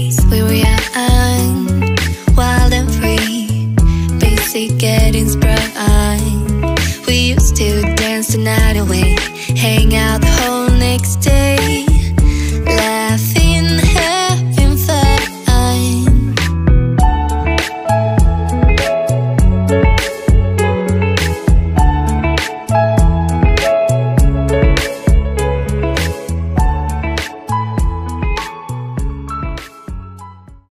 Where we are, wild and free, busy getting sprung.